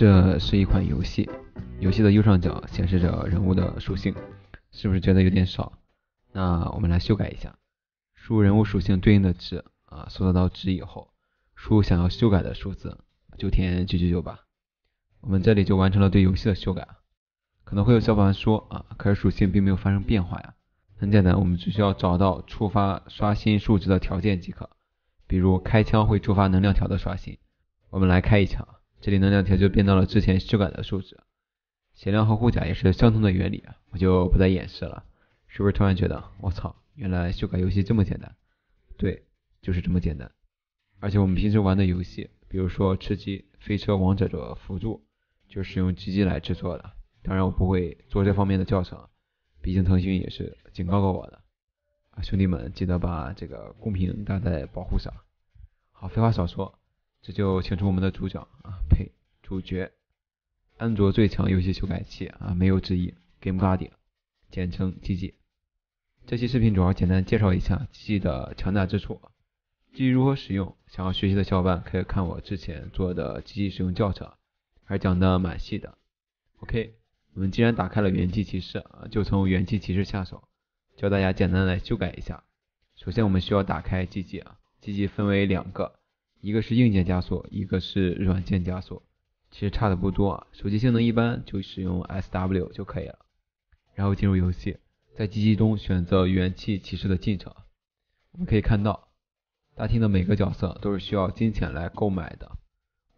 这是一款游戏，游戏的右上角显示着人物的属性，是不是觉得有点少？那我们来修改一下，输入人物属性对应的值啊，搜索到值以后，输入想要修改的数字，就填九九九吧。我们这里就完成了对游戏的修改。可能会有小伙伴说啊，可是属性并没有发生变化呀。很简单，我们只需要找到触发刷新数值的条件即可，比如开枪会触发能量条的刷新。我们来开一枪。这里能量条就变到了之前修改的数值，血量和护甲也是相同的原理啊，我就不再演示了。是不是突然觉得我操，原来修改游戏这么简单？对，就是这么简单。而且我们平时玩的游戏，比如说吃鸡、飞车、王者的辅助，就是用 GG 来制作的。当然我不会做这方面的教程，毕竟腾讯也是警告过我的。啊，兄弟们记得把这个公屏打在保护上。好，废话少说。这就请出我们的主角啊，呸，主角，安卓最强游戏修改器啊，没有之一，Game Guardian，简称 GG。这期视频主要简单介绍一下 GG 的强大之处，GG 如何使用，想要学习的小伙伴可以看我之前做的 GG 使用教程，还讲的蛮细的。OK，我们既然打开了元气骑士啊，就从元气骑士下手，教大家简单来修改一下。首先我们需要打开 GG 啊，GG 分为两个。一个是硬件加速，一个是软件加速，其实差的不多啊。手机性能一般，就使用 S W 就可以了。然后进入游戏，在机器中选择元气骑士的进程。我们可以看到，大厅的每个角色都是需要金钱来购买的。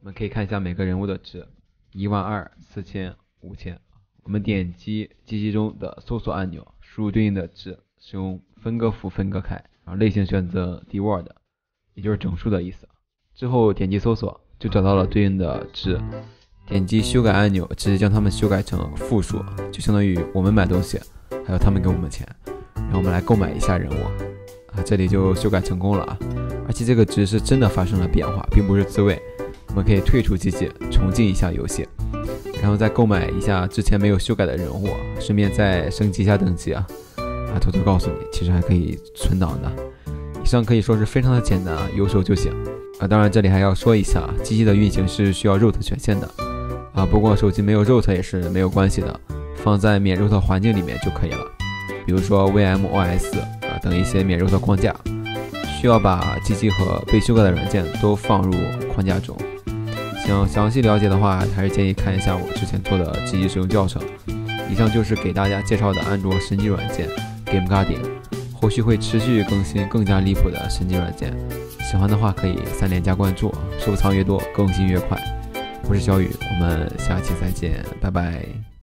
我们可以看一下每个人物的值，一万二、四千、五千。我们点击机器中的搜索按钮，输入对应的值，使用分割符分割开，然后类型选择 D word，也就是整数的意思。之后点击搜索，就找到了对应的值。点击修改按钮，直接将它们修改成负数，就相当于我们买东西，还有他们给我们钱。然后我们来购买一下人物，啊，这里就修改成功了啊！而且这个值是真的发生了变化，并不是自卫。我们可以退出机器，重进一下游戏，然后再购买一下之前没有修改的人物，顺便再升级一下等级啊！啊，偷偷告诉你，其实还可以存档的。以上可以说是非常的简单啊，有手就行。啊，当然这里还要说一下，机器的运行是需要 root 权限的啊。不过手机没有 root 也是没有关系的，放在免 root 环境里面就可以了。比如说 VMOS 啊等一些免 root 框架，需要把机器和被修改的软件都放入框架中。想详细了解的话，还是建议看一下我之前做的机器使用教程。以上就是给大家介绍的安卓神级软件 Game Guardian，后续会持续更新更加离谱的神级软件。喜欢的话可以三连加关注，收藏越多更新越快。我是小雨，我们下期再见，拜拜。